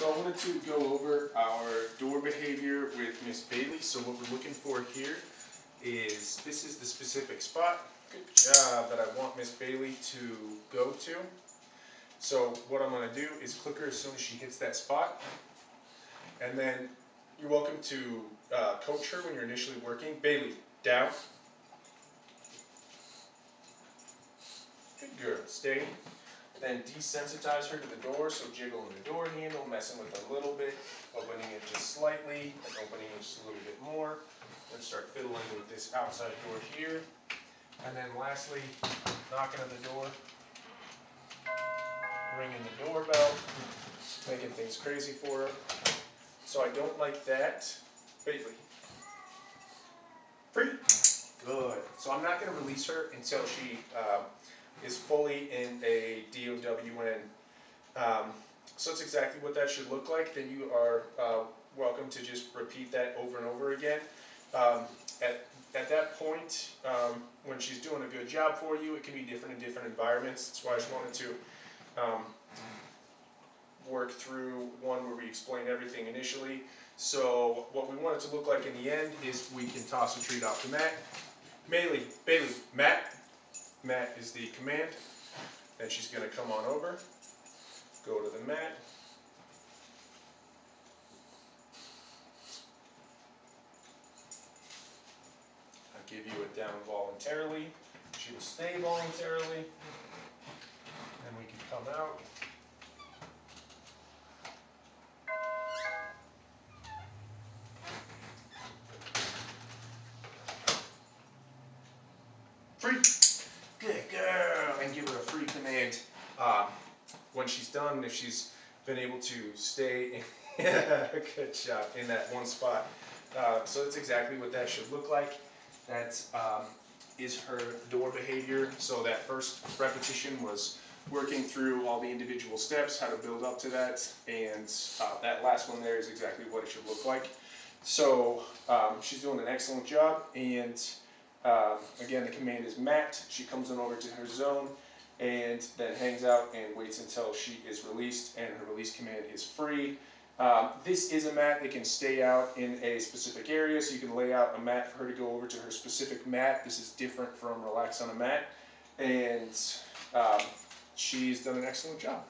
So I wanted to go over our door behavior with Miss Bailey. So what we're looking for here is, this is the specific spot good job that I want Miss Bailey to go to. So what I'm going to do is click her as soon as she hits that spot. And then you're welcome to uh, coach her when you're initially working. Bailey, down. Good girl, stay. Then desensitize her to the door, so jiggling the door handle, messing with it a little bit, opening it just slightly, and opening it just a little bit more. Then start fiddling with this outside door here. And then lastly, knocking on the door, ringing the doorbell, making things crazy for her. So I don't like that. Bailey. Free. Good. So I'm not going to release her until she uh, is fully in a DOWN. Um, so that's exactly what that should look like. Then you are uh, welcome to just repeat that over and over again. Um, at, at that point, um, when she's doing a good job for you, it can be different in different environments. That's why I just wanted to um, work through one where we explain everything initially. So what we want it to look like in the end is we can toss a treat off to mat. Bailey, Bailey, Mat, Mat is the command. Then she's going to come on over, go to the mat, I'll give you it down voluntarily. She will stay voluntarily. And we can come out. Free. Good girl. And give her a free command. Uh, when done, if she's been able to stay good job in that one spot. Uh, so that's exactly what that should look like. That um, is her door behavior. So that first repetition was working through all the individual steps, how to build up to that, and uh, that last one there is exactly what it should look like. So um, she's doing an excellent job, and uh, again, the command is Mat. She comes on over to her zone, and then hangs out and waits until she is released, and her release command is free. Um, this is a mat that can stay out in a specific area, so you can lay out a mat for her to go over to her specific mat. This is different from relax on a mat, and um, she's done an excellent job.